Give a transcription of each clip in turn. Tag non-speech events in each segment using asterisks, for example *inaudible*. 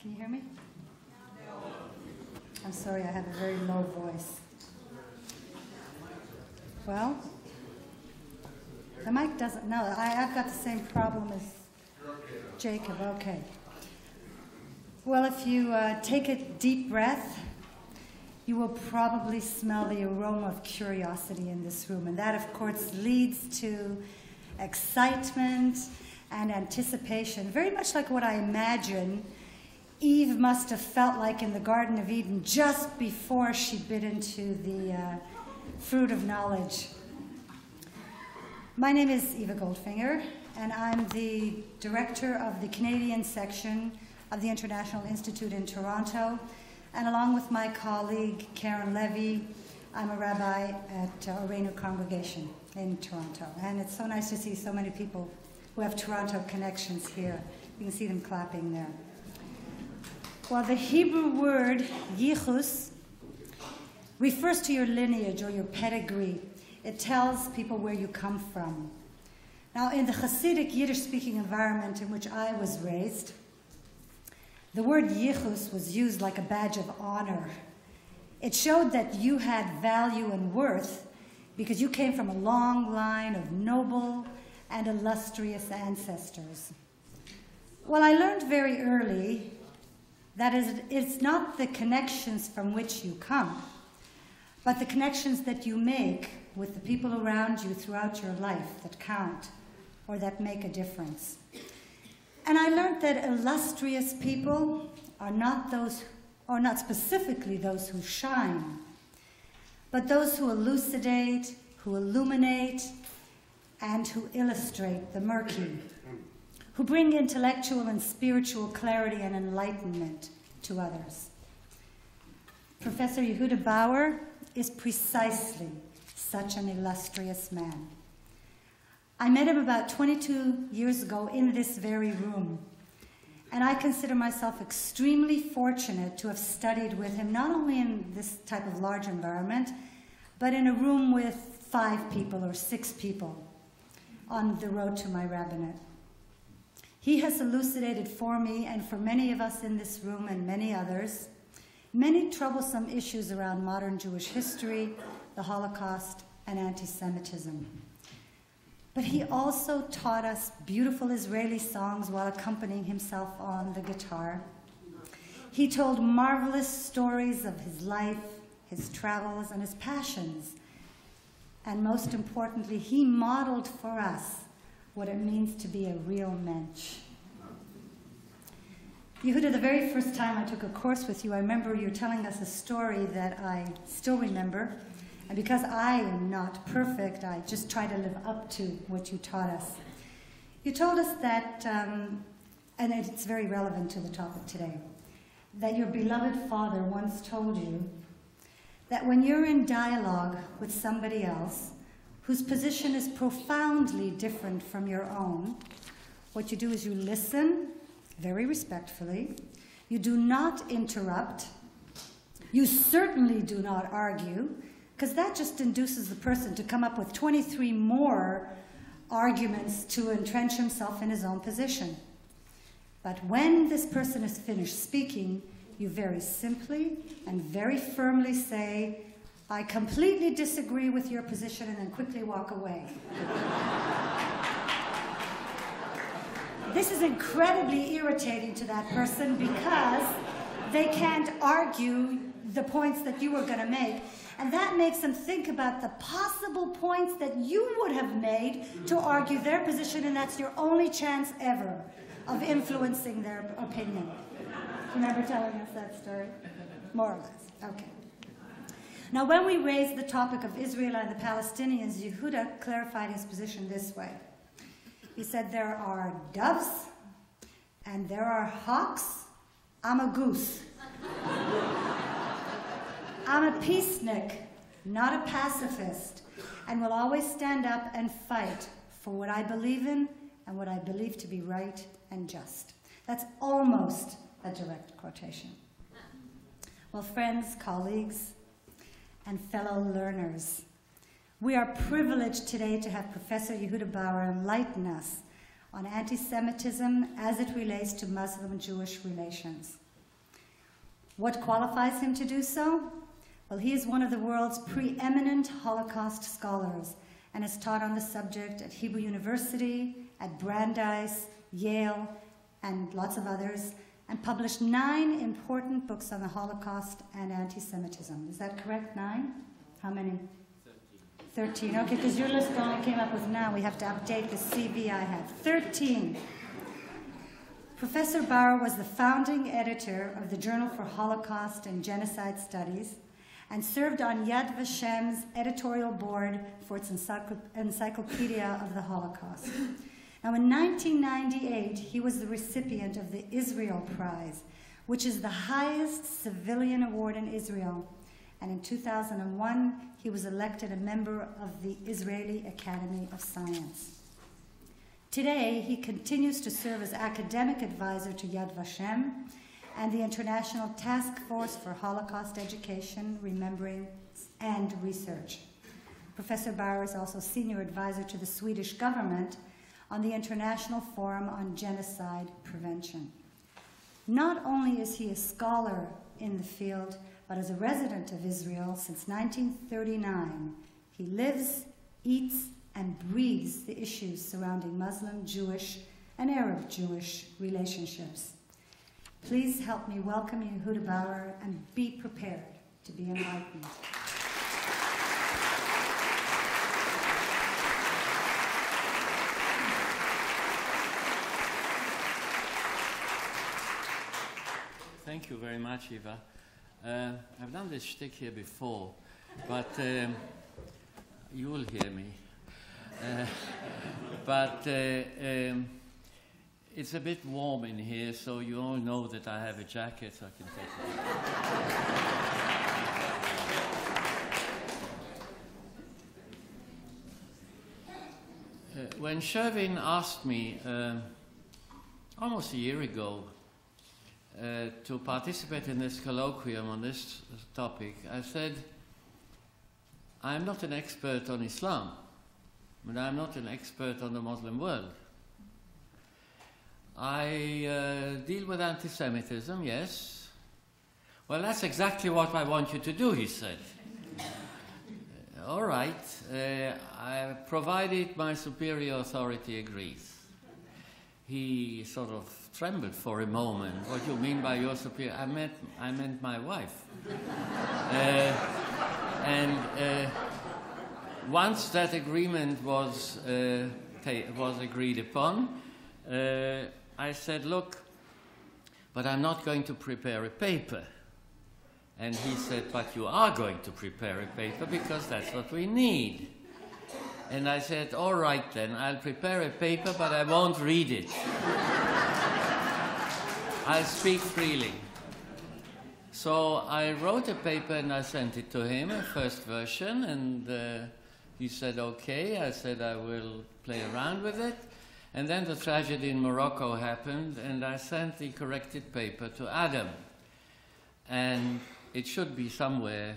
Can you hear me? I'm sorry, I have a very low voice. Well, the mic doesn't know. I, have got the same problem as Jacob. Okay. Well, if you uh, take a deep breath, you will probably smell the aroma of curiosity in this room. And that, of course, leads to excitement and anticipation, very much like what I imagine Eve must have felt like in the Garden of Eden just before she bit into the uh, fruit of knowledge. My name is Eva Goldfinger, and I'm the director of the Canadian section of the International Institute in Toronto. And along with my colleague Karen Levy, I'm a rabbi at uh, Congregation in Toronto. And it's so nice to see so many people who have Toronto connections here. You can see them clapping there. Well, the Hebrew word yichus refers to your lineage or your pedigree. It tells people where you come from. Now, in the Hasidic Yiddish speaking environment in which I was raised, the word yichus was used like a badge of honor. It showed that you had value and worth because you came from a long line of noble and illustrious ancestors. Well, I learned very early that is, it's not the connections from which you come, but the connections that you make with the people around you throughout your life that count or that make a difference. And I learned that illustrious people are not those, or not specifically those who shine, but those who elucidate, who illuminate, and who illustrate the murky who bring intellectual and spiritual clarity and enlightenment to others. Professor Yehuda Bauer is precisely such an illustrious man. I met him about 22 years ago in this very room, and I consider myself extremely fortunate to have studied with him, not only in this type of large environment, but in a room with five people or six people on the road to my rabbinate. He has elucidated for me and for many of us in this room and many others many troublesome issues around modern Jewish history, the Holocaust, and anti Semitism. But he also taught us beautiful Israeli songs while accompanying himself on the guitar. He told marvelous stories of his life, his travels, and his passions. And most importantly, he modeled for us what it means to be a real mensch. Yehuda, the very first time I took a course with you, I remember you telling us a story that I still remember. And because I am not perfect, I just try to live up to what you taught us. You told us that, um, and it's very relevant to the topic today, that your beloved father once told you that when you're in dialogue with somebody else, whose position is profoundly different from your own, what you do is you listen very respectfully, you do not interrupt, you certainly do not argue, because that just induces the person to come up with 23 more arguments to entrench himself in his own position. But when this person is finished speaking, you very simply and very firmly say, I completely disagree with your position, and then quickly walk away. this is incredibly irritating to that person because they can't argue the points that you were going to make. And that makes them think about the possible points that you would have made to argue their position, and that's your only chance ever of influencing their opinion. Remember telling us that story? More or less. Okay. Now, when we raised the topic of Israel and the Palestinians, Yehuda clarified his position this way. He said, There are doves and there are hawks. I'm a goose. I'm a peacenik, not a pacifist, and will always stand up and fight for what I believe in and what I believe to be right and just. That's almost a direct quotation. Well, friends, colleagues, and fellow learners. We are privileged today to have Professor Yehuda Bauer enlighten us on anti Semitism as it relates to Muslim Jewish relations. What qualifies him to do so? Well, he is one of the world's preeminent Holocaust scholars and has taught on the subject at Hebrew University, at Brandeis, Yale, and lots of others, and published nine important books on the Holocaust and anti Semitism. Is that correct? Nine? How many? 13. 13. Okay, because your list only came up with nine. We have to update the CV I have. 13. Professor Bauer was the founding editor of the Journal for Holocaust and Genocide Studies and served on Yad Vashem's editorial board for its Encyclopedia of the Holocaust. Now, in 1998, he was the recipient of the Israel Prize, which is the highest civilian award in Israel. And in 2001, he was elected a member of the Israeli Academy of Science. Today, he continues to serve as academic advisor to Yad Vashem and the International Task Force for Holocaust Education, Remembering, and Research. Professor Bauer is also senior advisor to the Swedish government on the International Forum on Genocide Prevention. Not only is he a scholar in the field, but as a resident of Israel since 1939, he lives, eats, and breathes the issues surrounding Muslim, Jewish, and Arab Jewish relationships. Please help me welcome Yehuda Bauer and be prepared to be enlightened. Thank you very much, Eva. Uh, I've done this shtick here before, but um, you will hear me. Uh, but uh, um, it's a bit warm in here, so you all know that I have a jacket, so I can take it. uh, when Sherwin asked me uh, almost a year ago uh, to participate in this colloquium on this topic, I said, I'm not an expert on Islam, but I'm not an expert on the Muslim world. I uh, deal with anti Semitism, yes. Well, that's exactly what I want you to do, he said. *laughs* All right, uh, I, provided my superior authority agrees. He sort of trembled for a moment. What do you mean by your superior? I meant, I meant my wife. *laughs* uh, and uh, once that agreement was, uh, was agreed upon, uh, I said, Look, but I'm not going to prepare a paper. And he said, But you are going to prepare a paper because that's what we need. And I said, All right then, I'll prepare a paper, but I won't read it. I'll speak freely. So I wrote a paper and I sent it to him, a first version, and uh, he said, Okay. I said, I will play around with it. And then the tragedy in Morocco happened, and I sent the corrected paper to Adam. And it should be somewhere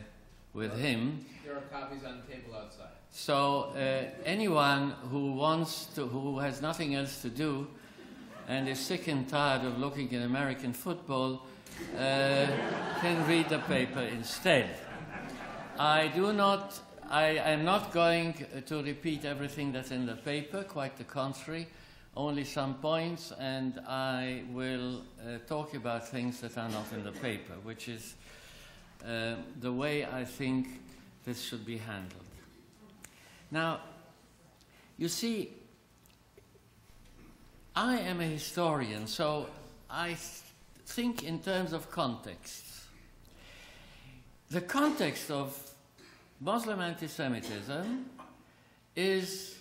with him. There are copies on the table outside. So uh, anyone who wants to, who has nothing else to do, and is sick and tired of looking at American football, uh, can read the paper instead. I do not. I am not going to repeat everything that's in the paper. Quite the contrary only some points, and I will uh, talk about things that are not in the paper, which is uh, the way I think this should be handled. Now, you see, I am a historian, so I th think in terms of context. The context of Muslim anti Semitism is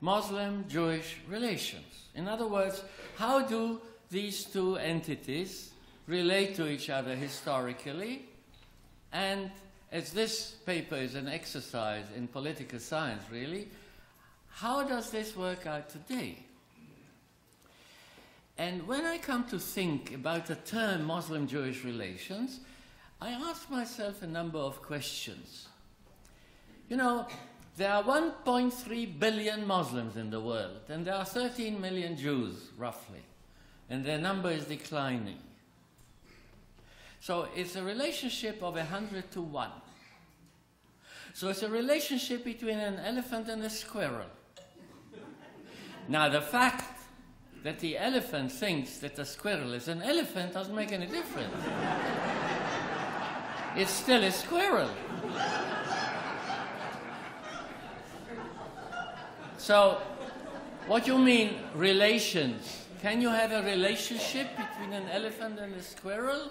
Muslim Jewish relations. In other words, how do these two entities relate to each other historically? And as this paper is an exercise in political science, really, how does this work out today? And when I come to think about the term Muslim Jewish relations, I ask myself a number of questions. You know, there are 1.3 billion Muslims in the world, and there are 13 million Jews, roughly, and their number is declining. So it's a relationship of hundred to one. So it's a relationship between an elephant and a squirrel. now, the fact that the elephant thinks that the squirrel is an elephant doesn't make any difference. it's still a squirrel. So, what you mean, relations? Can you have a relationship between an elephant and a squirrel?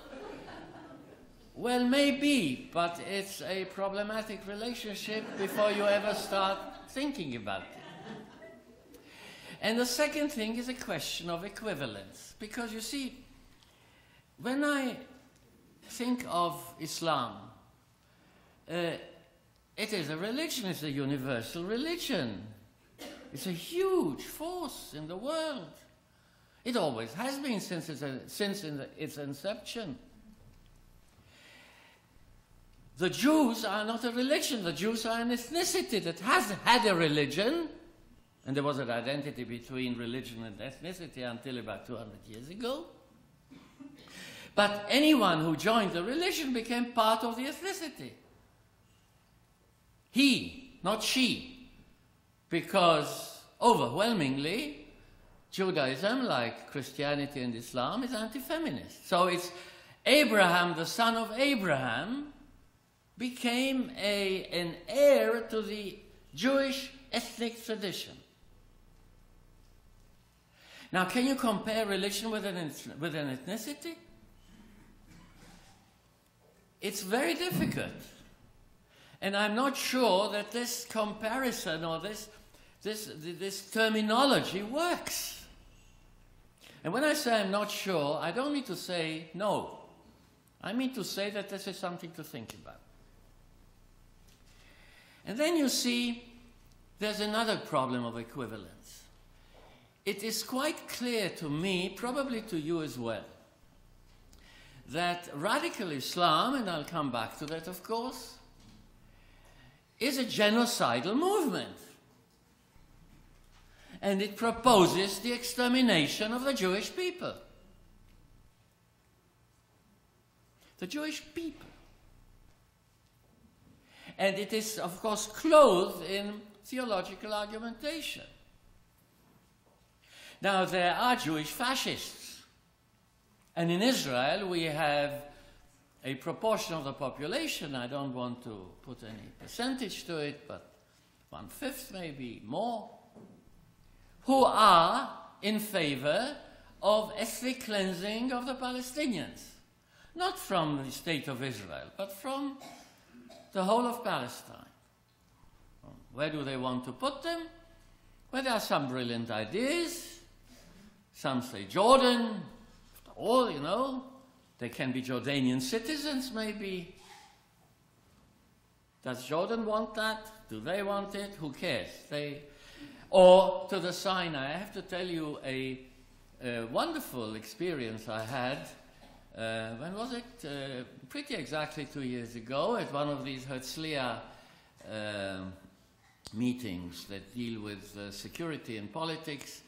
Well, maybe, but it's a problematic relationship before you ever start thinking about it. And the second thing is a question of equivalence. Because you see, when I think of Islam, uh, it is a religion, it's a universal religion. It's a huge force in the world. It always has been since its, since its inception. The Jews are not a religion, the Jews are an ethnicity that has had a religion, and there was an identity between religion and ethnicity until about 200 years ago. But anyone who joined the religion became part of the ethnicity. He, not she, because overwhelmingly, Judaism, like Christianity and Islam, is anti feminist. So it's Abraham, the son of Abraham, became a, an heir to the Jewish ethnic tradition. Now, can you compare religion with an, with an ethnicity? It's very difficult. And I'm not sure that this comparison or this, this, this terminology works. And when I say I'm not sure, I don't mean to say no. I mean to say that this is something to think about. And then you see there's another problem of equivalence it is quite clear to me, probably to you as well, that radical Islam, and I'll come back to that of course, is a genocidal movement. And it proposes the extermination of the Jewish people. The Jewish people. And it is, of course, clothed in theological argumentation. Now, there are Jewish fascists. And in Israel, we have a proportion of the population, I don't want to put any percentage to it, but one fifth, maybe more, who are in favor of ethnic cleansing of the Palestinians. Not from the state of Israel, but from the whole of Palestine. Where do they want to put them? Well, there are some brilliant ideas. Some say Jordan. After all, you know, they can be Jordanian citizens, maybe. Does Jordan want that? Do they want it? Who cares? They, or to the Sinai. I have to tell you a, a wonderful experience I had. Uh, when was it? Uh, pretty exactly two years ago at one of these Herzliya uh, meetings that deal with uh, security and politics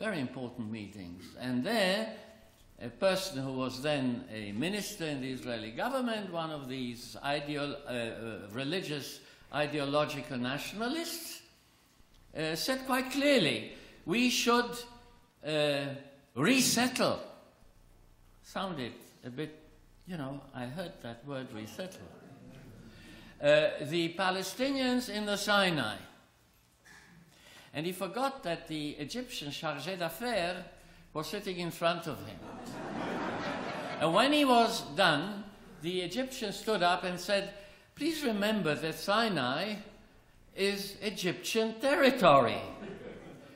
very important meetings. And there, a person who was then a minister in the Israeli government, one of these ideal, uh, uh, religious ideological nationalists, uh, said quite clearly we should uh, resettle. Sounded a bit, you know, I heard that word resettle. Uh, the Palestinians in the Sinai and he forgot that the Egyptian chargé d'affaires was sitting in front of him. *laughs* and when he was done, the Egyptian stood up and said, Please remember that Sinai is Egyptian territory.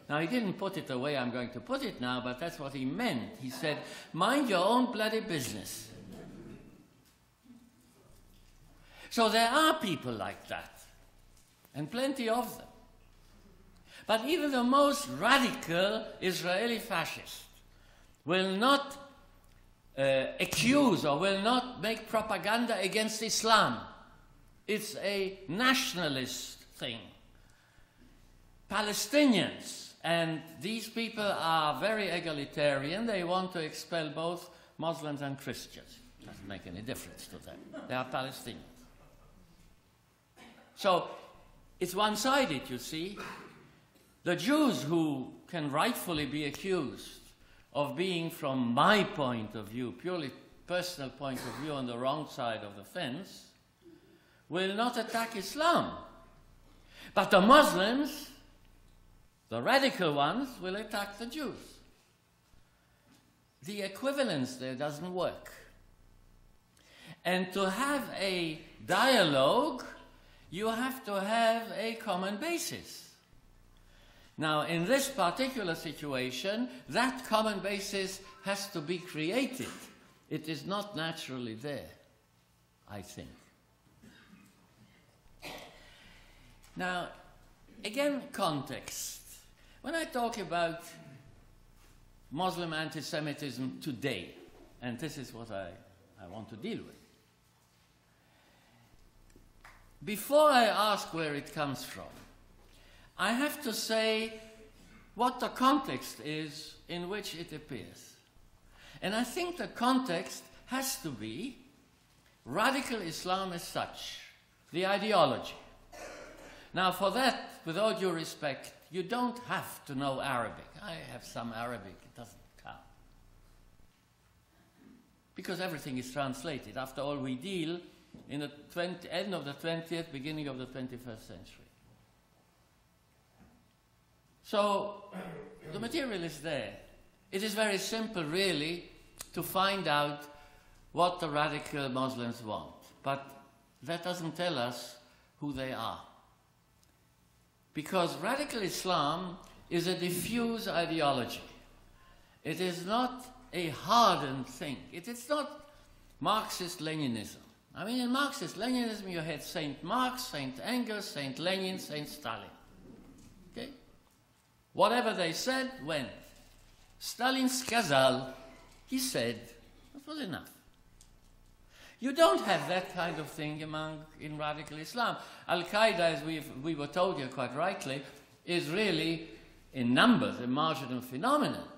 Now, he didn't put it the way I'm going to put it now, but that's what he meant. He said, Mind your own bloody business. So there are people like that, and plenty of them. But even the most radical Israeli fascist will not uh, accuse or will not make propaganda against Islam. It's a nationalist thing. Palestinians, and these people are very egalitarian, they want to expel both Muslims and Christians. Doesn't make any difference to them. They are Palestinians. So it's one sided, you see. The Jews who can rightfully be accused of being, from my point of view, purely personal point of view, on the wrong side of the fence, will not attack Islam. But the Muslims, the radical ones, will attack the Jews. The equivalence there doesn't work. And to have a dialogue, you have to have a common basis. Now, in this particular situation, that common basis has to be created. It is not naturally there, I think. Now, again, context. When I talk about Muslim anti Semitism today, and this is what I, I want to deal with, before I ask where it comes from, I have to say what the context is in which it appears. And I think the context has to be radical Islam as such, the ideology. Now, for that, with all due respect, you don't have to know Arabic. I have some Arabic, it doesn't count. Because everything is translated. After all, we deal in the 20, end of the 20th, beginning of the 21st century. So, the material is there. It is very simple, really, to find out what the radical Muslims want. But that doesn't tell us who they are. Because radical Islam is a diffuse ideology. It is not a hardened thing. It is not Marxist Leninism. I mean, in Marxist Leninism, you had Saint Marx, Saint Engels, Saint Lenin, Saint Stalin. Whatever they said went. Stalin skazal, he said, that was enough. You don't have that kind of thing among in radical Islam. Al Qaeda, as we've, we were told here quite rightly, is really in numbers a marginal phenomenon.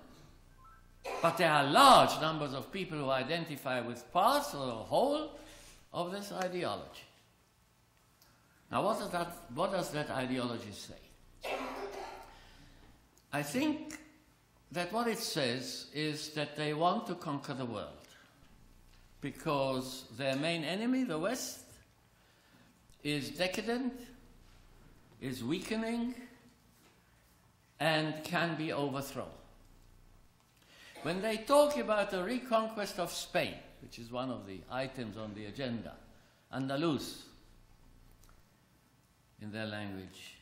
But there are large numbers of people who identify with parts or the whole of this ideology. Now, what does that, what does that ideology say? I think that what it says is that they want to conquer the world because their main enemy, the West, is decadent, is weakening, and can be overthrown. When they talk about the reconquest of Spain, which is one of the items on the agenda, Andalus in their language,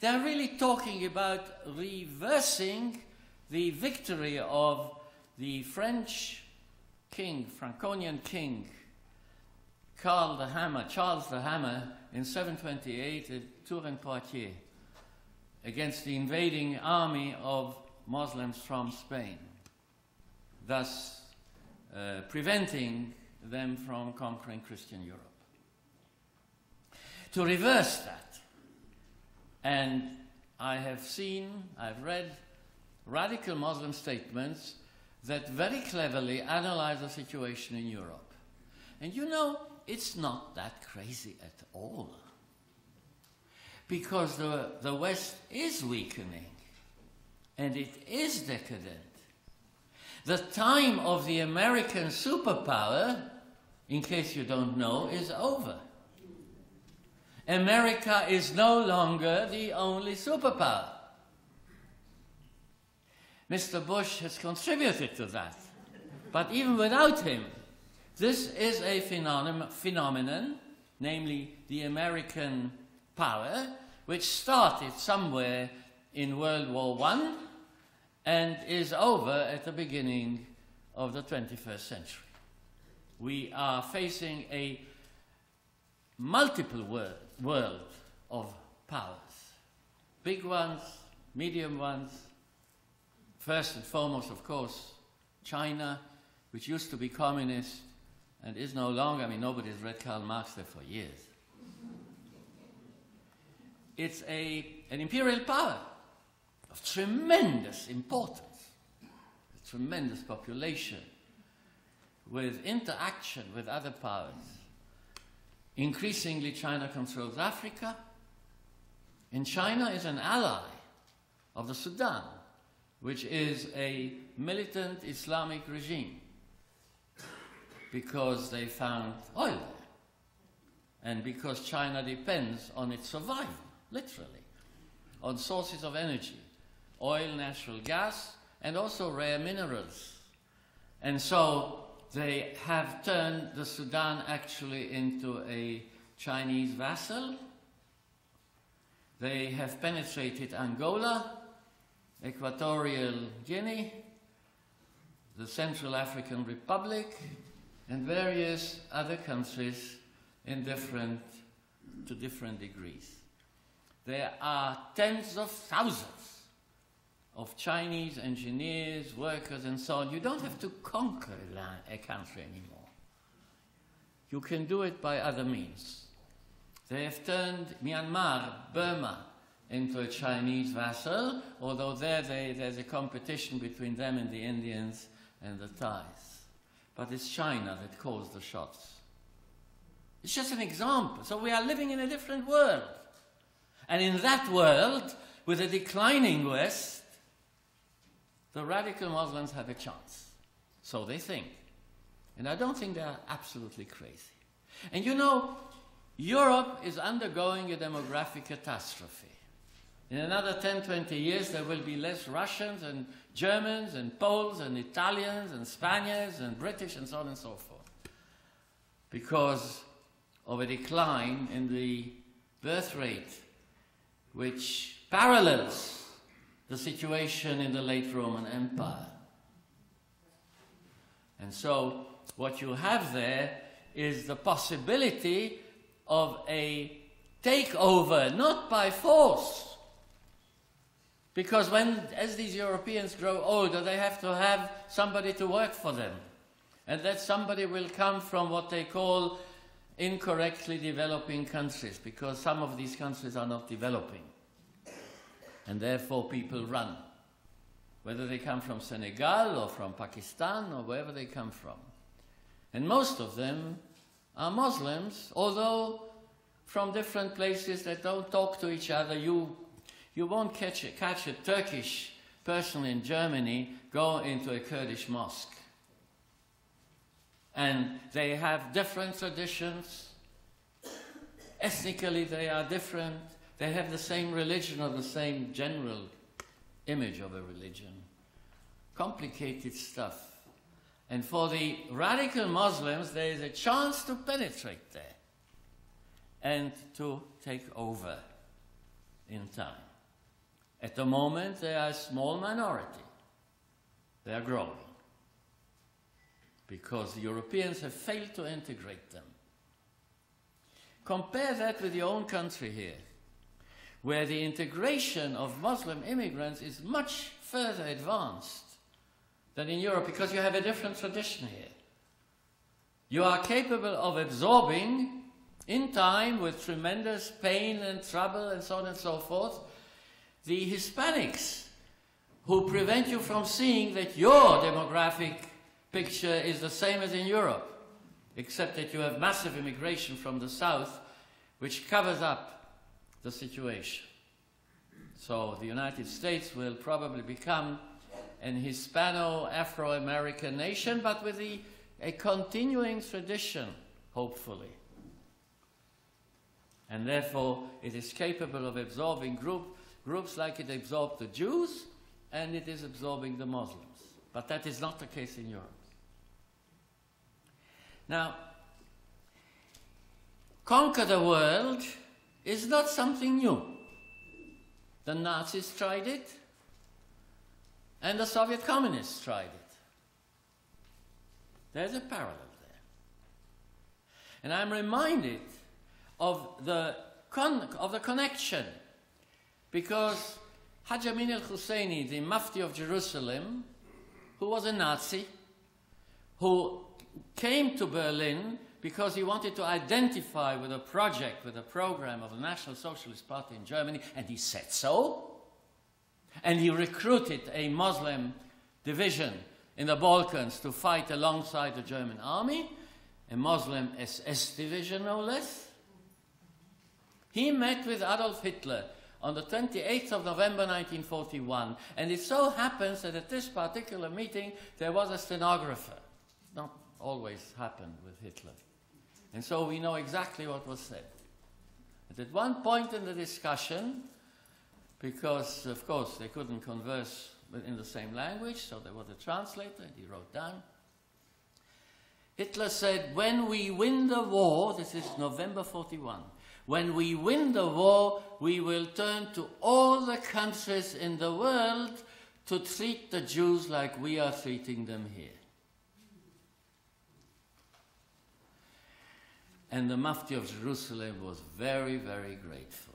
they're really talking about reversing the victory of the French king, Franconian king, Karl the Hammer, Charles the Hammer, in 728 at Tours and Poitiers against the invading army of Muslims from Spain, thus uh, preventing them from conquering Christian Europe. To reverse that, and I have seen, I've read radical Muslim statements that very cleverly analyze the situation in Europe. And you know, it's not that crazy at all. Because the, the West is weakening and it is decadent. The time of the American superpower, in case you don't know, is over. America is no longer the only superpower. Mr. Bush has contributed to that. But even without him, this is a phenom- phenomenon, namely the American power, which started somewhere in World War I and is over at the beginning of the 21st century. We are facing a multiple world, world of powers big ones, medium ones, first and foremost, of course, China, which used to be communist and is no longer. I mean, nobody's read Karl Marx there for years. It's a, an imperial power of tremendous importance, a tremendous population, with interaction with other powers. Increasingly, China controls Africa, and China is an ally of the Sudan, which is a militant Islamic regime because they found oil. And because China depends on its survival, literally, on sources of energy oil, natural gas, and also rare minerals. And so they have turned the Sudan actually into a Chinese vassal. They have penetrated Angola, Equatorial Guinea, the Central African Republic, and various other countries in different, to different degrees. There are tens of thousands of Chinese engineers, workers, and so on. You don't have to conquer a country anymore. You can do it by other means. They have turned Myanmar, Burma, into a Chinese vassal, although there they, there's a competition between them and the Indians and the Thais. But it's China that calls the shots. It's just an example. So we are living in a different world. And in that world, with a declining West, the radical Muslims have a chance. So they think. And I don't think they are absolutely crazy. And you know, Europe is undergoing a demographic catastrophe. In another 10, 20 years, there will be less Russians and Germans and Poles and Italians and Spaniards and British and so on and so forth. Because of a decline in the birth rate, which parallels the situation in the late Roman Empire. And so, what you have there is the possibility of a takeover, not by force. Because when, as these Europeans grow older, they have to have somebody to work for them. And that somebody will come from what they call incorrectly developing countries, because some of these countries are not developing. And therefore, people run, whether they come from Senegal or from Pakistan or wherever they come from. And most of them are Muslims, although from different places that don't talk to each other. You, you won't catch a, catch a Turkish person in Germany go into a Kurdish mosque. And they have different traditions. Ethnically, they are different. They have the same religion or the same general image of a religion. Complicated stuff. And for the radical Muslims, there is a chance to penetrate there and to take over in time. At the moment, they are a small minority. They are growing because the Europeans have failed to integrate them. Compare that with your own country here, where the integration of Muslim immigrants is much further advanced than in Europe because you have a different tradition here. You are capable of absorbing in time with tremendous pain and trouble and so on and so forth the Hispanics who prevent you from seeing that your demographic picture is the same as in Europe, except that you have massive immigration from the south, which covers up the situation. So the United States will probably become an Hispano Afro American nation, but with the, a continuing tradition, hopefully. And therefore, it is capable of absorbing group, groups like it absorbed the Jews, and it is absorbing the Muslims. But that is not the case in Europe. Now, conquer the world is not something new. The Nazis tried it, and the Soviet communists tried it. There's a parallel there. And I'm reminded of the, of the connection because Hajj Amin al Husseini, the Mufti of Jerusalem, who was a Nazi, who came to Berlin because he wanted to identify with a project, with a program of the National Socialist Party in Germany, and he said so. And he recruited a Muslim division in the Balkans to fight alongside the German army, a Muslim SS division no less. He met with Adolf Hitler on the 28th of November 1941, and it so happens that at this particular meeting there was a stenographer. Not always happened with Hitler. And so we know exactly what was said. And at one point in the discussion, because of course they couldn't converse in the same language, so there was a translator, and he wrote down. Hitler said, When we win the war, this is November 41, when we win the war, we will turn to all the countries in the world to treat the Jews like we are treating them here. And the Mufti of Jerusalem was very, very grateful.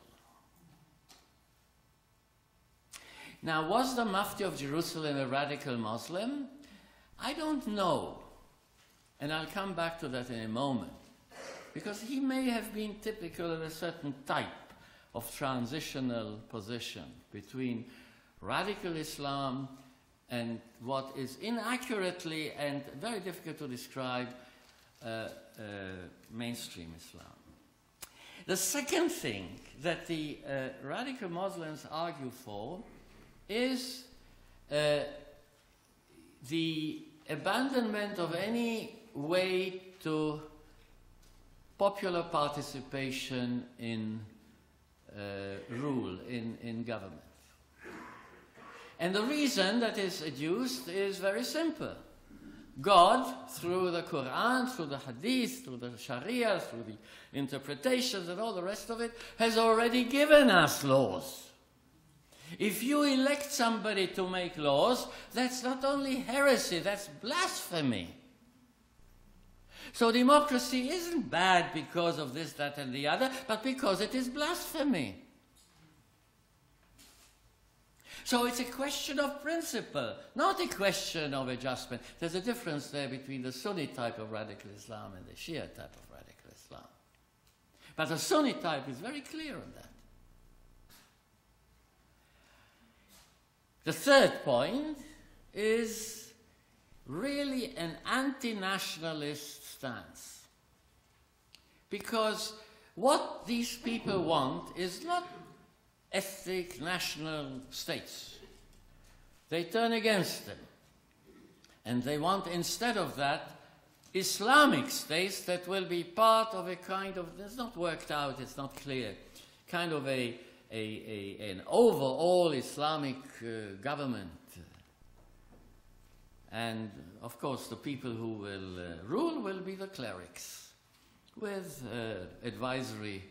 Now, was the Mufti of Jerusalem a radical Muslim? I don't know. And I'll come back to that in a moment. Because he may have been typical of a certain type of transitional position between radical Islam and what is inaccurately and very difficult to describe mainstream Islam. The second thing that the uh, radical Muslims argue for is uh, the abandonment of any way to popular participation in uh, rule, in, in government. And the reason that is adduced is very simple. God, through the Quran, through the Hadith, through the Sharia, through the interpretations and all the rest of it, has already given us laws. If you elect somebody to make laws, that's not only heresy, that's blasphemy. So democracy isn't bad because of this, that, and the other, but because it is blasphemy. So it's a question of principle, not a question of adjustment. There's a difference there between the Sunni type of radical Islam and the Shia type of radical Islam. But the Sunni type is very clear on that. The third point is really an anti nationalist stance. Because what these people want is not ethnic national states. They turn against them. And they want, instead of that, Islamic states that will be part of a kind of, it's not worked out, it's not clear, kind of a, a, a an overall Islamic uh, government. And of course, the people who will uh, rule will be the clerics, with uh, advisory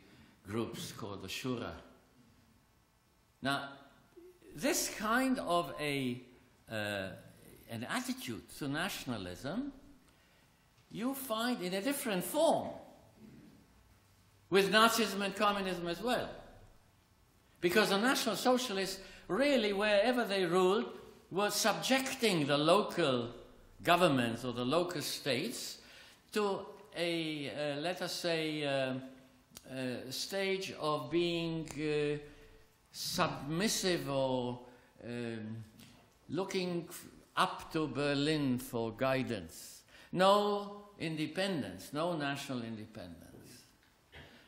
groups called the Shura. Now, this kind of a, uh, an attitude to nationalism you find in a different form with Nazism and communism as well. Because the National Socialists really, wherever they ruled, were subjecting the local governments or the local states to a, uh, let us say, uh, uh, stage of being uh, submissive or um, looking up to Berlin for guidance. No independence, no national independence.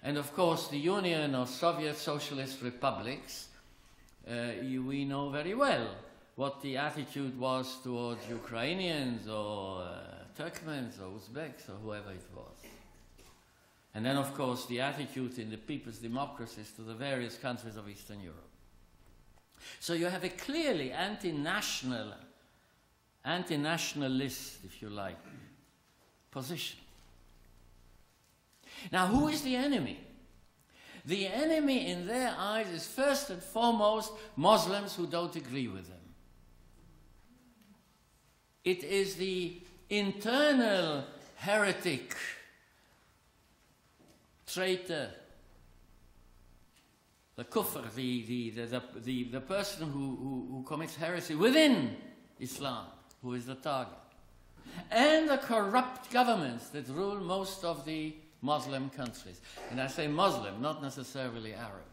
And of course, the Union of Soviet Socialist Republics, uh, we know very well what the attitude was towards Ukrainians or uh, Turkmens or Uzbeks or whoever it was. And then, of course, the attitude in the people's democracies to the various countries of Eastern Europe. So you have a clearly anti national, anti nationalist, if you like, position. Now, who is the enemy? The enemy in their eyes is first and foremost Muslims who don't agree with them. It is the internal heretic, traitor, the kufr, the, the, the, the, the person who, who, who commits heresy within Islam, who is the target. And the corrupt governments that rule most of the Muslim countries. And I say Muslim, not necessarily Arab.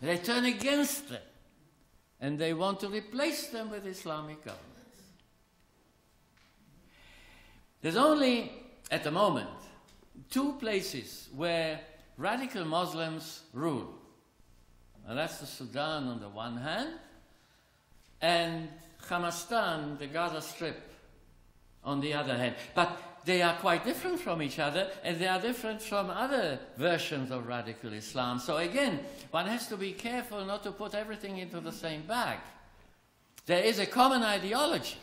They turn against them and they want to replace them with Islamic governments. There's only, at the moment, two places where radical Muslims rule. And that's the Sudan on the one hand, and Hamastan, the Gaza Strip, on the other hand. But they are quite different from each other, and they are different from other versions of radical Islam. So again, one has to be careful not to put everything into the same bag. There is a common ideology,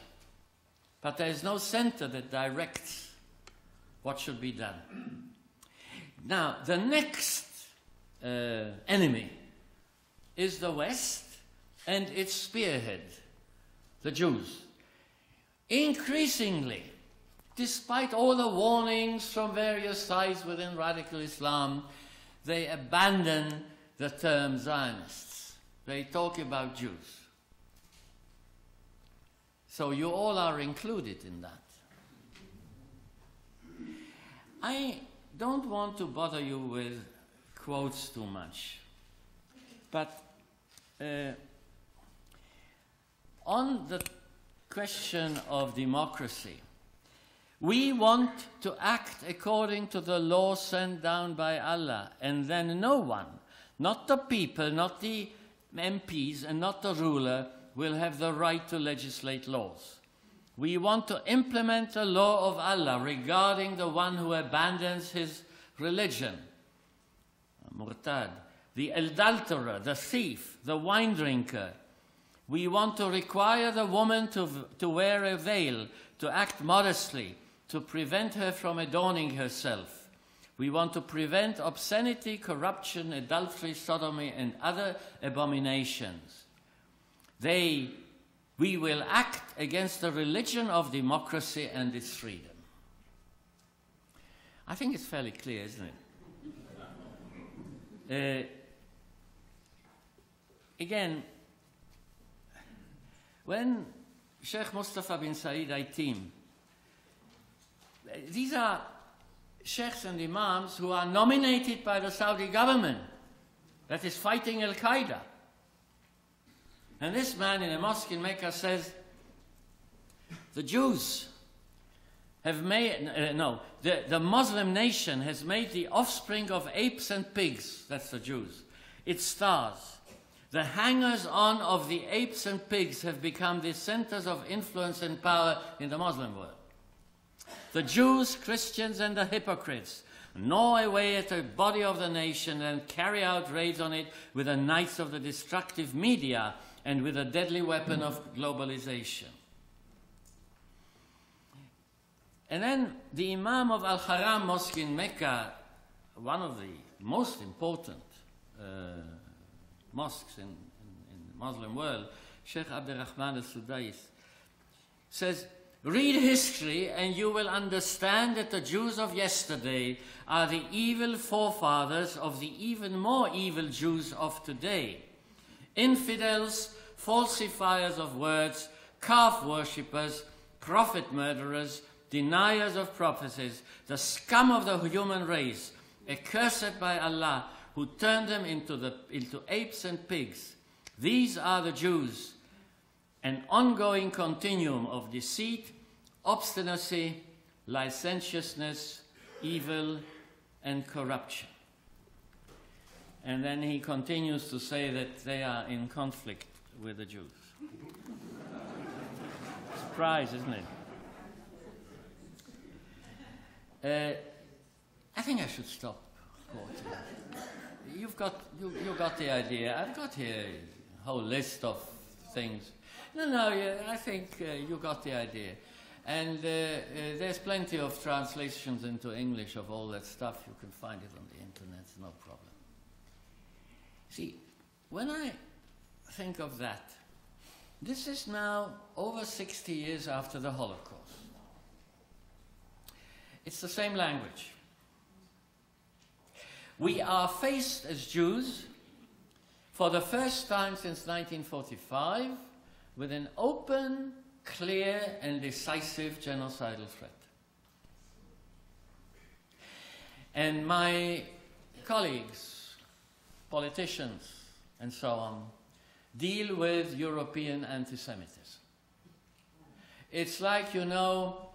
but there is no center that directs what should be done. Now, the next uh, enemy is the West and its spearhead, the Jews. Increasingly, despite all the warnings from various sides within radical Islam, they abandon the term Zionists. They talk about Jews. So you all are included in that. I don't want to bother you with quotes too much, but uh, on the question of democracy, we want to act according to the law sent down by Allah, and then no one, not the people, not the MPs, and not the ruler, will have the right to legislate laws. We want to implement the law of Allah regarding the one who abandons his religion, murtad, the adulterer, the thief, the wine drinker. We want to require the woman to, to wear a veil, to act modestly, to prevent her from adorning herself. We want to prevent obscenity, corruption, adultery, sodomy, and other abominations. They, we will act against the religion of democracy and its freedom. I think it's fairly clear, isn't it? Uh, again, when Sheikh Mustafa bin Said Aitim, these are sheikhs and imams who are nominated by the Saudi government that is fighting Al Qaeda. And this man in a mosque in Mecca says, the Jews have made, uh, no, the, the Muslim nation has made the offspring of apes and pigs, that's the Jews, its stars. The hangers on of the apes and pigs have become the centers of influence and power in the Muslim world. The Jews, Christians, and the hypocrites gnaw away at the body of the nation and carry out raids on it with the knives of the destructive media and with a deadly weapon of globalization. And then the Imam of Al Haram Mosque in Mecca, one of the most important uh, mosques in, in, in, the Muslim world, Sheikh Abdurrahman al Sudais, says, Read history and you will understand that the Jews of yesterday are the evil forefathers of the even more evil Jews of today. Infidels, falsifiers of words, calf worshippers, prophet murderers, deniers of prophecies, the scum of the human race, accursed by Allah, who turned them into, the, into apes and pigs. These are the Jews, an ongoing continuum of deceit, obstinacy, licentiousness, evil, and corruption. And then he continues to say that they are in conflict with the Jews. Surprise, isn't it? Uh, I think I should stop. You've got, you, you got the idea. I've got here a whole list of things. No, no, yeah, I think uh, you got the idea. And uh, uh, there's plenty of translations into English of all that stuff. You can find it on the internet, no problem. See, when I think of that, this is now over 60 years after the Holocaust. It's the same language. We are faced as Jews for the first time since 1945 with an open, clear, and decisive genocidal threat. And my colleagues, politicians, and so on, deal with European anti Semitism. It's like, you know,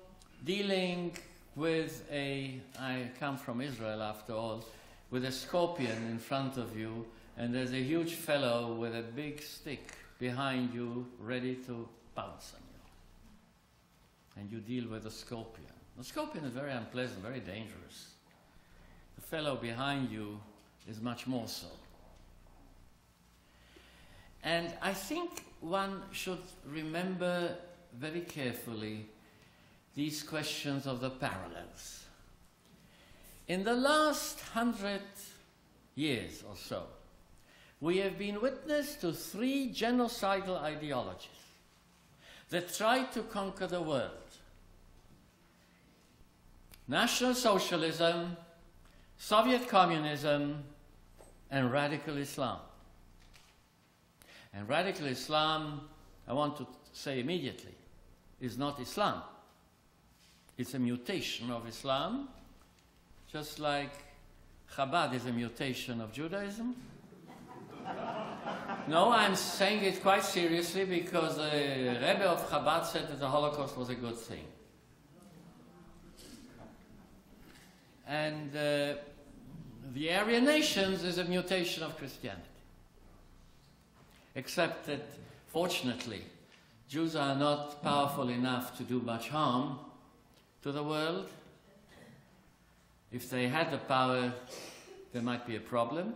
dealing with a, I come from Israel after all, with a scorpion in front of you, and there's a huge fellow with a big stick behind you ready to pounce on you. And you deal with a scorpion. The scorpion is very unpleasant, very dangerous. The fellow behind you is much more so. And I think one should remember very carefully these questions of the parallels. In the last hundred years or so, we have been witness to three genocidal ideologies that tried to conquer the world National Socialism, Soviet Communism, and Radical Islam. And Radical Islam, I want to say immediately, is not Islam. It's a mutation of Islam, just like Chabad is a mutation of Judaism. *laughs* no, I'm saying it quite seriously because the Rebbe of Chabad said that the Holocaust was a good thing. And uh, the Aryan nations is a mutation of Christianity. Except that, fortunately, Jews are not powerful enough to do much harm to the world. If they had the power, there might be a problem.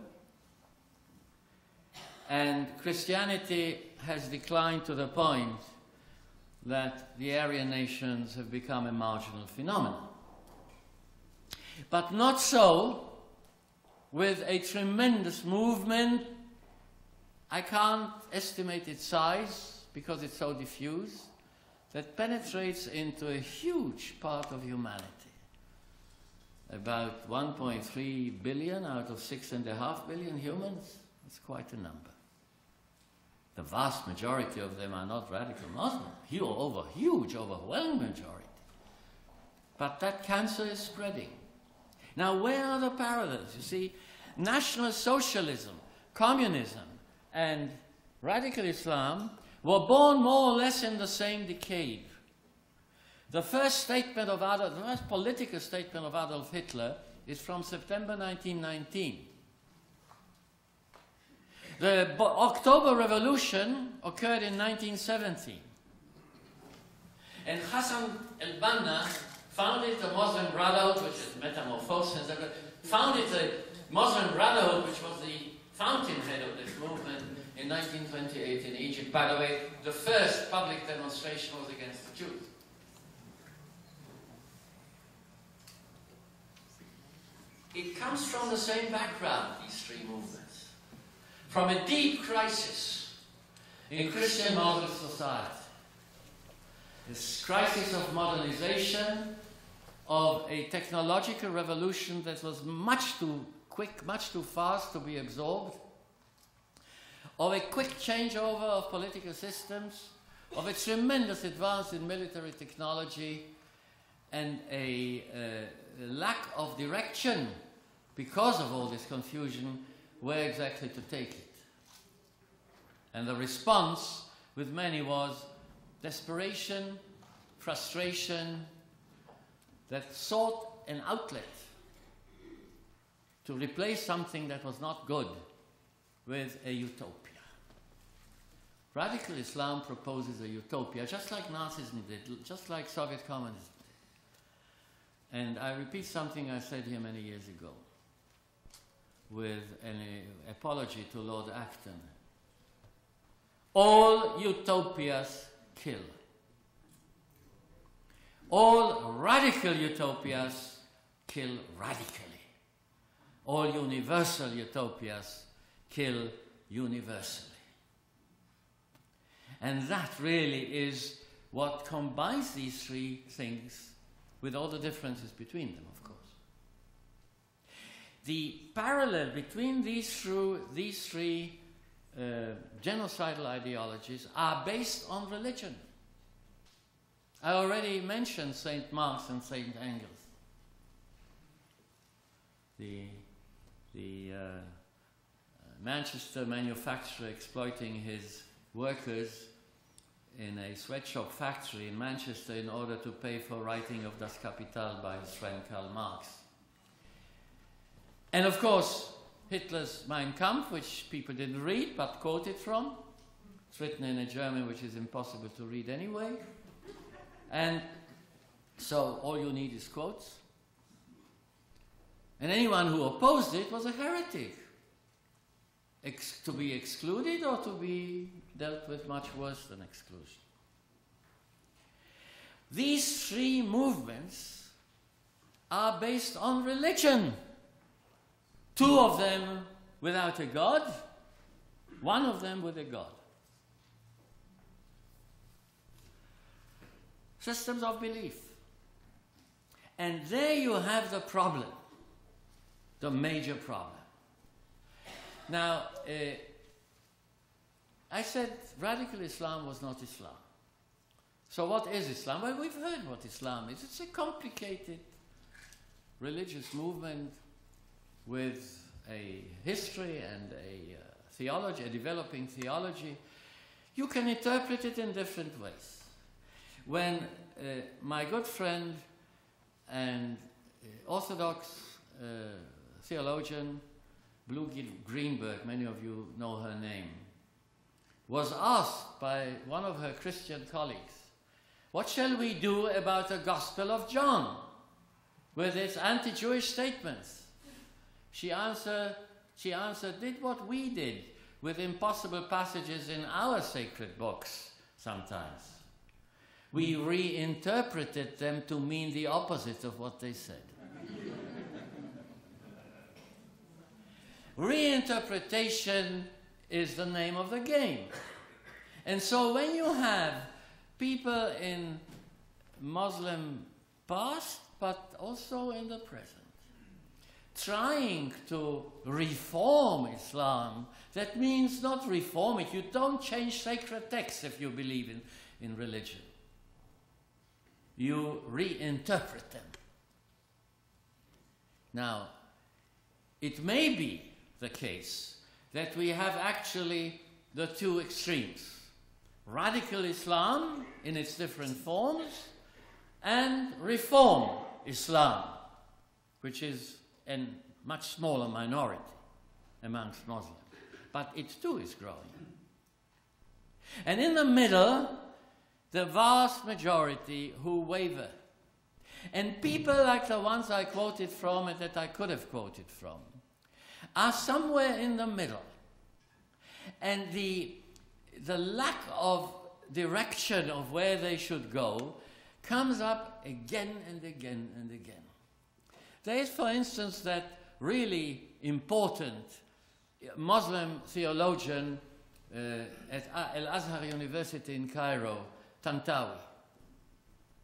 And Christianity has declined to the point that the Aryan nations have become a marginal phenomenon. But not so with a tremendous movement. I can't estimate its size because it's so diffuse that penetrates into a huge part of humanity. About 1.3 billion out of 6.5 billion humans, it's quite a number. The vast majority of them are not radical Muslim, over, huge, overwhelming majority. But that cancer is spreading. Now, where are the parallels? You see, National Socialism, Communism, and Radical Islam were born more or less in the same decade. The first statement of Adolf, the first political statement of Adolf Hitler is from September 1919. The October Revolution occurred in 1917. And Hassan al-Banna founded the Muslim Brotherhood, which is metamorphosis, founded the Muslim Brotherhood, which was the fountainhead of this movement in 1928 in Egypt. By the way, the first public demonstration was against the Jews. It comes from the same background, these three movements. From a deep crisis in Christian modern society. This crisis of modernization of a technological revolution that was much too quick, much too fast to be absorbed, of a quick changeover of political systems, of a tremendous advance in military technology, and a uh, lack of direction because of all this confusion where exactly to take it. And the response with many was desperation, frustration, that sought an outlet to replace something that was not good with a utopia. Radical Islam proposes a utopia, just like Nazism did, just like Soviet communism did. And I repeat something I said here many years ago with an uh, apology to Lord Acton. All utopias kill. All radical utopias kill radically. All universal utopias kill universally. And that really is what combines these three things with all the differences between them, of course. The parallel between these, through, these three uh, genocidal ideologies are based on religion. I already mentioned St. Marx and St. Engels. The, the uh, Manchester manufacturer exploiting his workers in a sweatshop factory in Manchester in order to pay for writing of Das Kapital by his friend Karl Marx. And of course, Hitler's Mein Kampf, which people didn't read but quoted from. It's written in a German which is impossible to read anyway. And so all you need is quotes. And anyone who opposed it was a heretic, Ex- to be excluded or to be dealt with much worse than exclusion. These three movements are based on religion. Two of them without a God, one of them with a God. Systems of belief. And there you have the problem, the major problem. Now, uh, I said radical Islam was not Islam. So, what is Islam? Well, we've heard what Islam is. It's a complicated religious movement with a history and a uh, theology, a developing theology. You can interpret it in different ways. When uh, my good friend and uh, Orthodox uh, theologian Blu Greenberg, many of you know her name, was asked by one of her Christian colleagues, What shall we do about the Gospel of John with its anti Jewish statements? She answered, she answered, Did what we did with impossible passages in our sacred books sometimes. We reinterpreted them to mean the opposite of what they said. Reinterpretation is the name of the game. And so when you have people in Muslim past, but also in the present, trying to reform Islam, that means not reform it. You don't change sacred texts if you believe in, in religion. You reinterpret them. Now, it may be the case that we have actually the two extremes radical Islam in its different forms and reform Islam, which is a much smaller minority amongst Muslims. But it too is growing. And in the middle, the vast majority who waver. And people like the ones I quoted from and that I could have quoted from are somewhere in the middle. And the, the lack of direction of where they should go comes up again and again and again. There is, for instance, that really important Muslim theologian uh, at Al Azhar University in Cairo, Tantawi.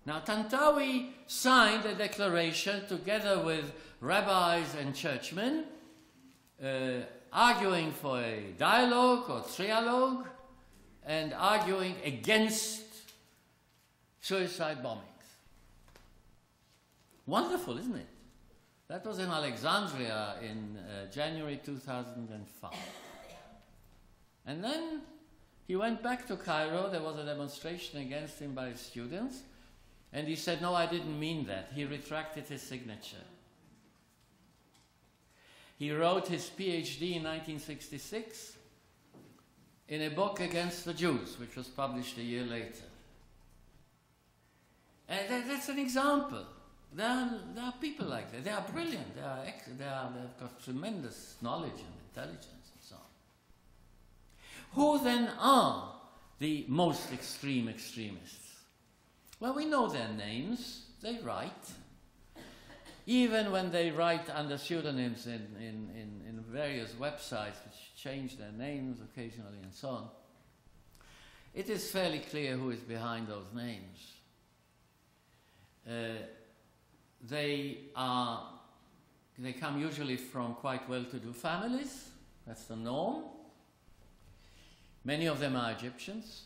Now, Tantawi signed a declaration together with rabbis and churchmen uh, arguing for a dialogue or trialogue and arguing against suicide bombings. Wonderful, isn't it? That was in Alexandria in uh, January 2005. And then he went back to Cairo. There was a demonstration against him by students. And he said, No, I didn't mean that. He retracted his signature. He wrote his PhD in 1966 in a book against the Jews, which was published a year later. And that, that's an example. There are, there are people like that. They are brilliant. They are, they are they've got tremendous knowledge and intelligence and so on. Who then are the most extreme extremists? Well, we know their names. They write even when they write under pseudonyms in, in, in, in, various websites which change their names occasionally and so on, it is fairly clear who is behind those names. Uh, they are they come usually from quite well-to-do families. That's the norm. Many of them are Egyptians.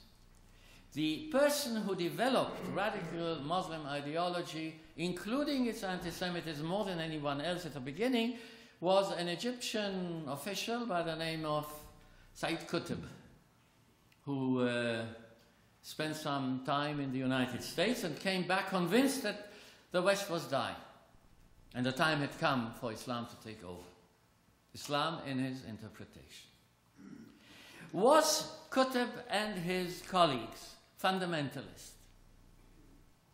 The person who developed radical Muslim ideology, including its anti Semitism more than anyone else at the beginning, was an Egyptian official by the name of Said Qutb, who uh, spent some time in the United States, and came back convinced that the West was dying. And the time had come for Islam to take over. Islam in his interpretation. Was Qutb and his colleagues fundamentalist?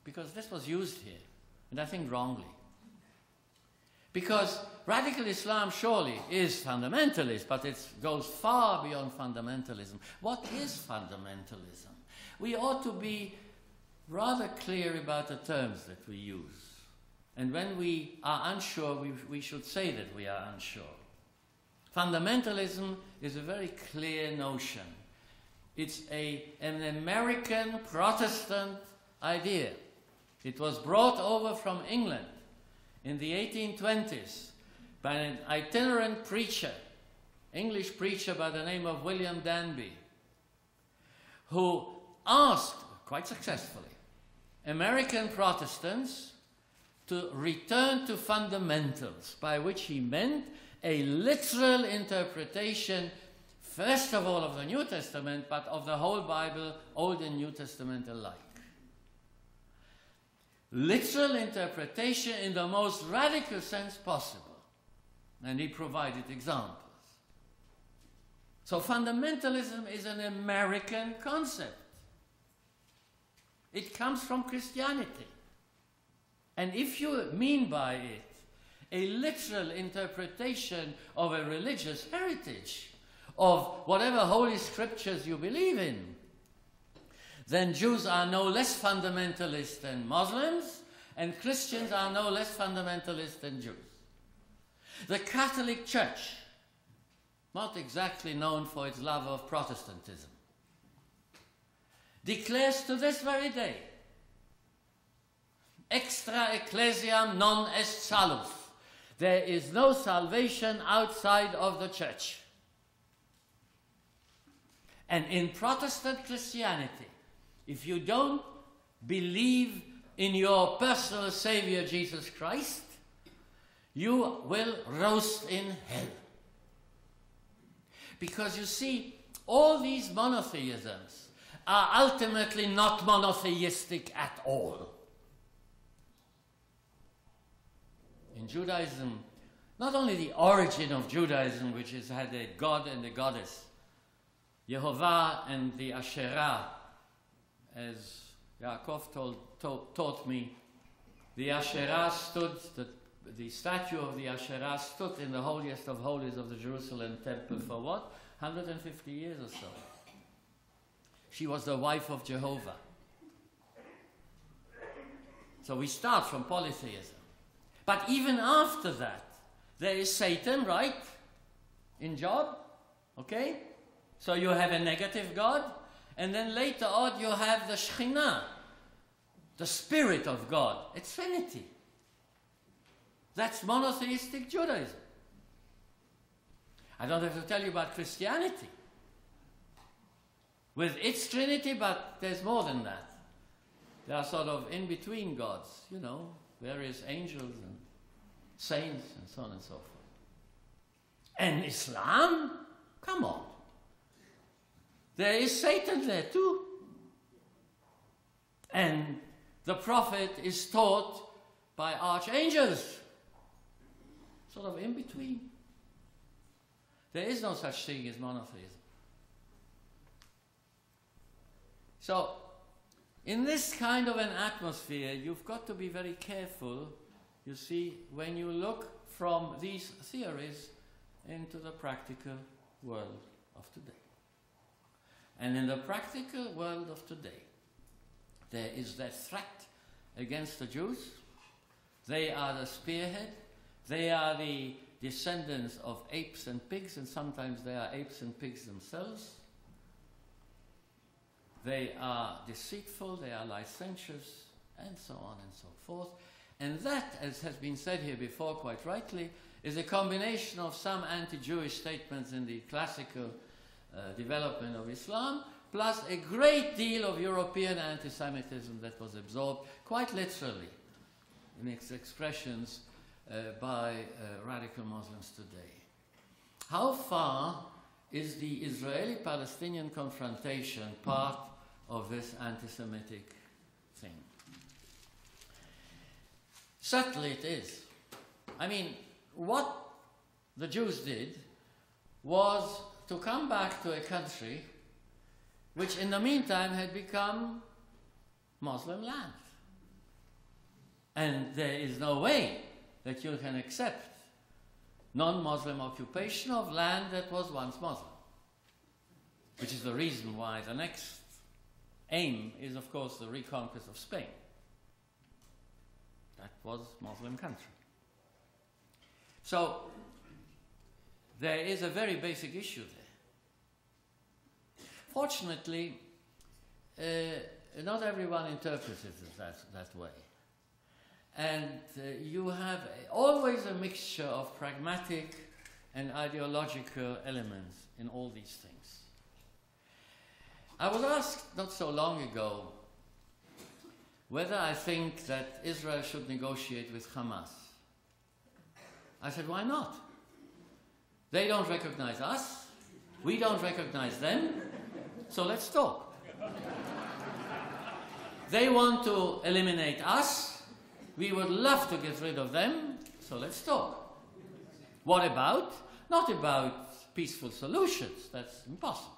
Because this was used here, and I think wrongly. Because radical Islam surely is fundamentalist, but it goes far beyond fundamentalism. What is fundamentalism? We ought to be rather clear about the terms that we use. And when we are unsure, we, we should say that we are unsure. Fundamentalism is a very clear notion. It's a, an American Protestant idea. It was brought over from England in the 1820s by an itinerant preacher, English preacher by the name of William Danby, who asked, quite successfully, American Protestants to return to fundamentals, by which he meant a literal interpretation, first of all, of the New Testament, but of the whole Bible, Old and New Testament alike. Literal interpretation in the most radical sense possible. And he provided examples. So, fundamentalism is an American concept. It comes from Christianity. And if you mean by it a literal interpretation of a religious heritage, of whatever holy scriptures you believe in, then Jews are no less fundamentalist than Muslims, and Christians are no less fundamentalist than Jews. The Catholic Church, not exactly known for its love of Protestantism, declares to this very day extra ecclesiam non est salus. There is no salvation outside of the church. And in Protestant Christianity, if you don't believe in your personal Savior Jesus Christ, you will roast in hell. Because you see, all these monotheisms are ultimately not monotheistic at all. In Judaism, not only the origin of Judaism, which has had a god and a goddess, Jehovah and the Asherah, as Yaakov told, taught, taught me, the Asherah stood, the, the statue of the Asherah stood in the holiest of holies of the Jerusalem temple for what? 150 years or so. She was the wife of Jehovah. So we start from polytheism. But even after that, there is Satan, right? In Job, okay? So you have a negative God, and then later on you have the Shekhinah, the Spirit of God, It's Trinity. That's monotheistic Judaism. I don't have to tell you about Christianity with its Trinity, but there's more than that. There are sort of in between gods, you know, various angels and saints and so on and so forth. And Islam? Come on. There is Satan there too. And the prophet is taught by archangels, sort of in between. There is no such thing as monotheism. So, in this kind of an atmosphere, you've got to be very careful, you see, when you look from these theories into the practical world of today. And in the practical world of today, there is that threat against the Jews. They are the spearhead. They are the descendants of apes and pigs, and sometimes they are apes and pigs themselves. They are deceitful, they are licentious, and so on and so forth. And that, as has been said here before quite rightly, is a combination of some anti Jewish statements in the classical uh, development of Islam, plus a great deal of European anti Semitism that was absorbed quite literally in its expressions uh, by uh, radical Muslims today. How far is the Israeli Palestinian confrontation part of this anti Semitic thing. Certainly it is. I mean, what the Jews did was to come back to a country which, in the meantime, had become Muslim land. And there is no way that you can accept non Muslim occupation of land that was once Muslim. Which is the reason why the next aim is, of course, the reconquest of Spain. That was Muslim country. So there is a very basic issue there. Fortunately, uh, not everyone interprets it that, that way. And uh, you have always a mixture of pragmatic and ideological elements in all these things. I was asked not so long ago whether I think that Israel should negotiate with Hamas. I said, why not? They don't recognize us, we don't recognize them, so let's talk. they want to eliminate us, we would love to get rid of them, so let's talk. What about? Not about peaceful solutions, that's impossible.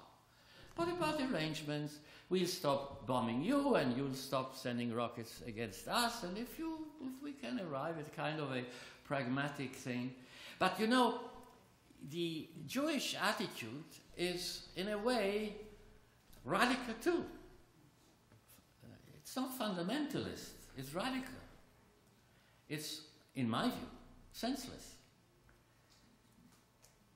But about arrangements, we'll stop bombing you and you'll stop sending rockets against us, and if, you, if we can arrive at kind of a pragmatic thing. But you know, the Jewish attitude is, in a way, radical too. It's not fundamentalist, it's radical. It's, in my view, senseless.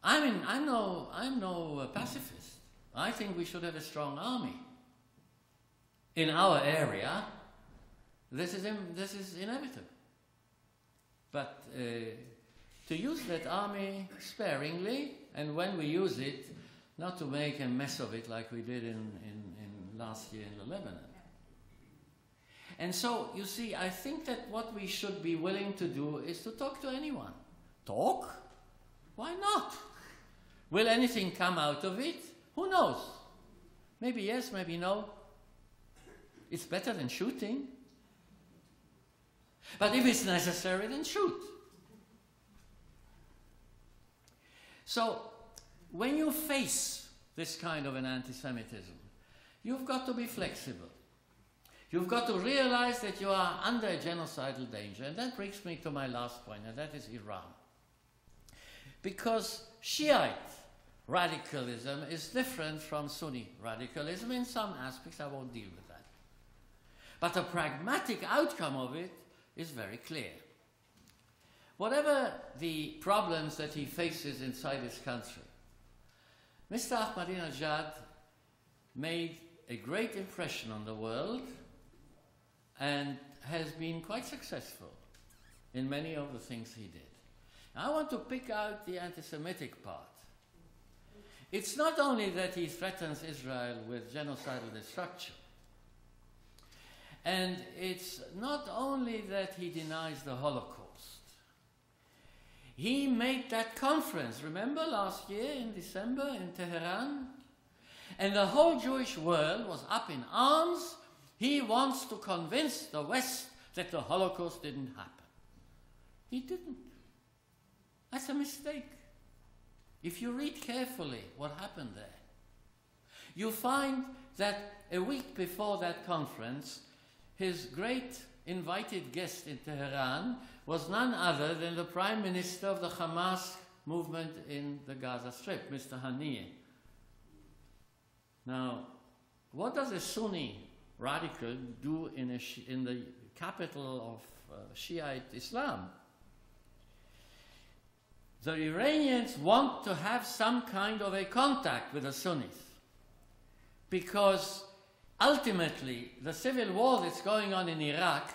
I mean, I'm no, I'm no uh, pacifist. I think we should have a strong army. In our area, this is, Im- this is inevitable. But uh, to use that army sparingly, and when we use it, not to make a mess of it like we did in, in, in last year in the Lebanon. And so, you see, I think that what we should be willing to do is to talk to anyone. Talk? Why not? Will anything come out of it? Who knows? Maybe yes, maybe no. It's better than shooting. But if it's necessary, then shoot. So, when you face this kind of an anti Semitism, you've got to be flexible. You've got to realize that you are under a genocidal danger. And that brings me to my last point, and that is Iran. Because Shiite radicalism is different from Sunni radicalism in some aspects. I won't deal with that. But the pragmatic outcome of it is very clear. Whatever the problems that he faces inside his country, Mr. Ahmadinejad made a great impression on the world and has been quite successful in many of the things he did. I want to pick out the anti Semitic part. It's not only that he threatens Israel with genocidal destruction, and it's not only that he denies the Holocaust. He made that conference, remember last year in December in Tehran? And the whole Jewish world was up in arms. He wants to convince the West that the Holocaust didn't happen. He didn't. That's a mistake. If you read carefully what happened there, you find that a week before that conference, his great invited guest in Tehran was none other than the prime minister of the Hamas movement in the Gaza Strip, Mr. Haniyeh. Now, what does a Sunni radical do in, a, in the capital of uh, Shiite Islam? The Iranians want to have some kind of a contact with the Sunnis because ultimately the civil war that's going on in Iraq,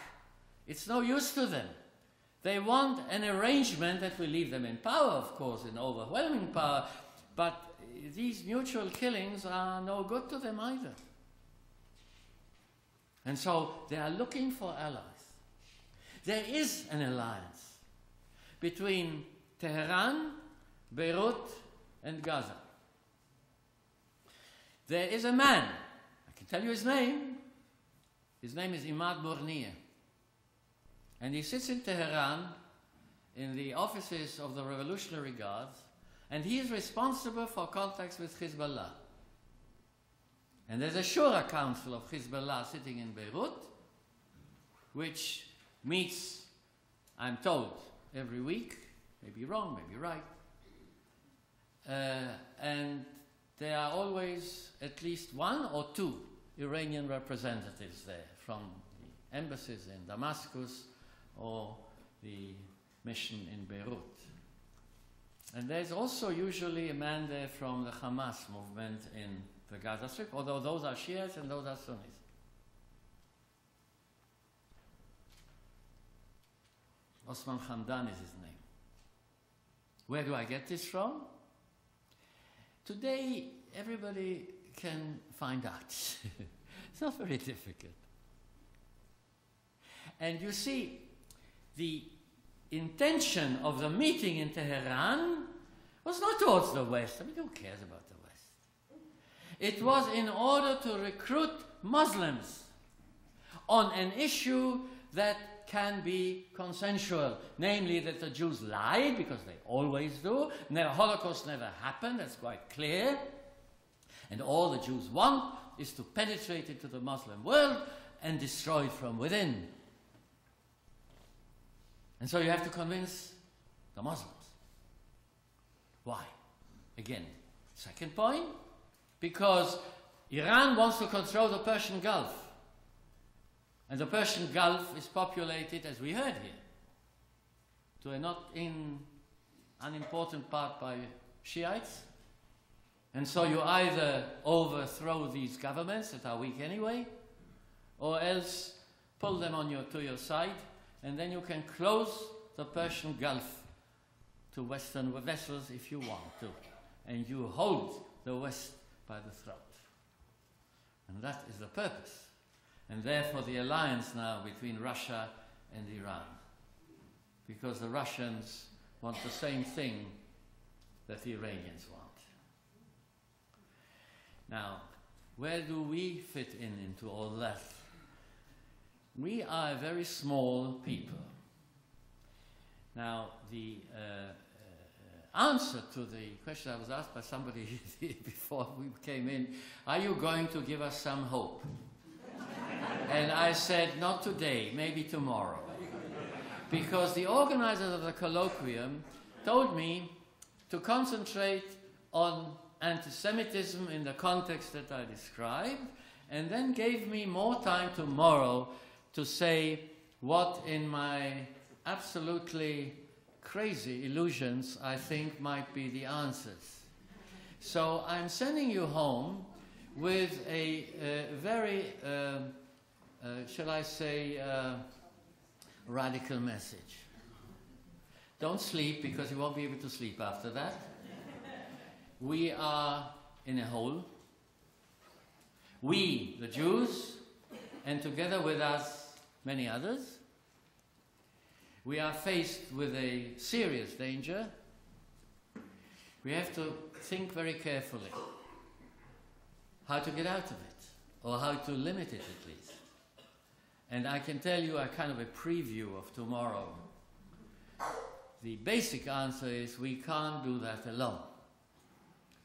it's no use to them. They want an arrangement that will leave them in power, of course, in overwhelming power, but these mutual killings are no good to them either. And so they are looking for allies. There is an alliance between Tehran, Beirut, and Gaza. There is a man, can tell you his name. His name is Imad Bournier. And he sits in Tehran in the offices of the Revolutionary Guards, and he is responsible for contacts with Hezbollah. And there's a Shura Council of Hezbollah sitting in Beirut, which meets, I'm told, every week, maybe wrong, maybe right. Uh, and there are always at least one or two Iranian representatives there from the embassies in Damascus or the mission in Beirut. And there's also usually a man there from the Hamas movement in the Gaza Strip, although those are Shiites and those are Sunnis. Osama Hamdan is his name. Where do I get this from? Today, everybody can find out. *laughs* it's not very difficult. And you see, the intention of the meeting in Tehran was not towards the West. I mean, who cares about the West? It was in order to recruit Muslims on an issue that can be consensual, namely that the Jews lied, because they always do. The Holocaust never happened, that's quite clear. And all the Jews want is to penetrate into the Muslim world and destroy it from within. And so you have to convince the Muslims. Why? Again, second point, because Iran wants to control the Persian Gulf. And the Persian Gulf is populated, as we heard here, to a not in unimportant part by Shiites. And so you either overthrow these governments that are weak anyway, or else pull them on your, to your side and then you can close the Persian Gulf to Western vessels if you want to, and you hold the West by the throat. And that is the purpose. And therefore, the alliance now between Russia and Iran. Because the Russians want the same thing that the Iranians want. Now, where do we fit in into all that? We are a very small people. Now, the uh, uh, answer to the question I was asked by somebody *laughs* before we came in are you going to give us some hope? and I said, not today, maybe tomorrow. Because the organizers of the colloquium told me to concentrate on anti Semitism in the context that I described, and then gave me more time tomorrow to say what in my absolutely crazy illusions I think might be the answers. So I'm sending you home with a, a very, uh, uh, shall I say, uh, radical message. Don't sleep because you won't be able to sleep after that. We are in a hole. We, the Jews, and together with us, many others. We are faced with a serious danger. We have to think very carefully how to get out of it, or how to limit it at least. And I can tell you a kind of a preview of tomorrow. The basic answer is we can't do that alone.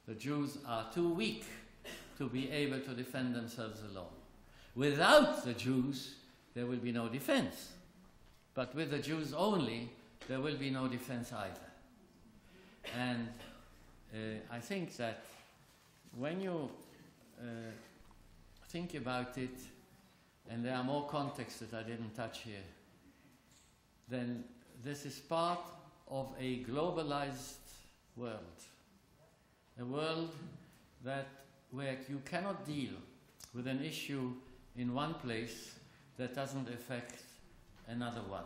The Jews are too weak to be able to defend themselves alone. Without the Jews, there will be no defense. But with the Jews only, there will be no defense either. And uh, I think that when you uh, think about it, and there are more contexts that I didn't touch here, then this is part of a globalized world. A world that where you cannot deal with an issue in one place that doesn't affect another one.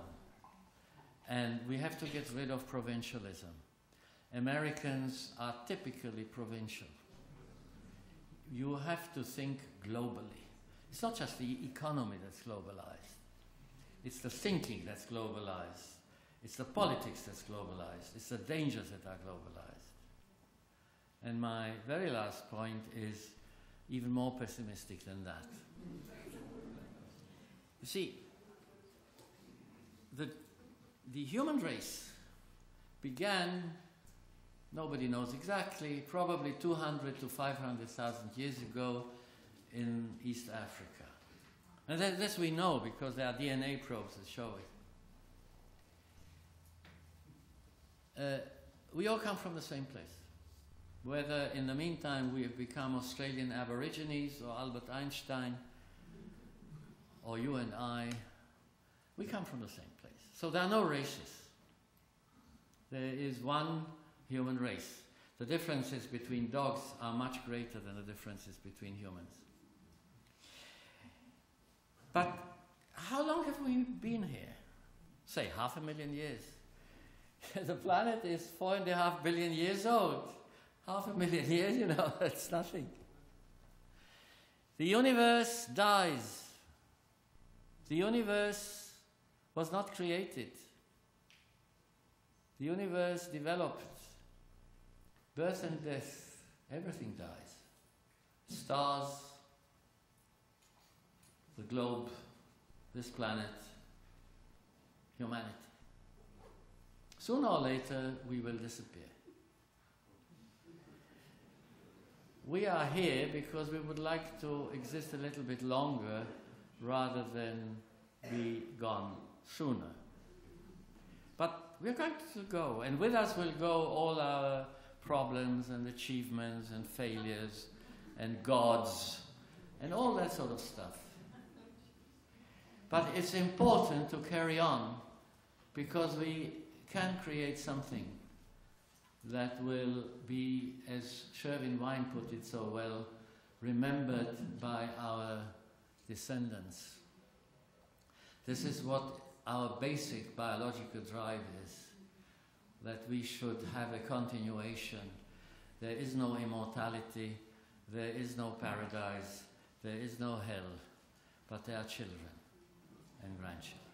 And we have to get rid of provincialism. Americans are typically provincial. You have to think globally. It's not just the economy that's globalized, it's the thinking that's globalized, it's the politics that's globalized, it's the dangers that are globalized. And my very last point is even more pessimistic than that. You see, the, the human race began, nobody knows exactly, probably 200 to 500,000 years ago in East Africa. And that, this we know because there are DNA probes that show it. Uh, we all come from the same place. Whether in the meantime we have become Australian Aborigines or Albert Einstein or you and I, we come from the same place. So there are no races. There is one human race. The differences between dogs are much greater than the differences between humans. But how long have we been here? Say half a million years. *laughs* the planet is four and a half billion years old. Half a million years, you know, *laughs* that's nothing. The universe dies. The universe was not created. The universe developed. Birth and death, everything dies. Stars, the globe, this planet, humanity. Sooner or later, we will disappear. We are here because we would like to exist a little bit longer rather than be gone sooner. But we're going to go, and with us will go all our problems and achievements and failures and gods and all that sort of stuff. But it's important to carry on because we can create something that will be, as Sherwin Wine put it so well, remembered by our descendants. This is what our basic biological drive is that we should have a continuation. There is no immortality, there is no paradise, there is no hell, but there are children and grandchildren.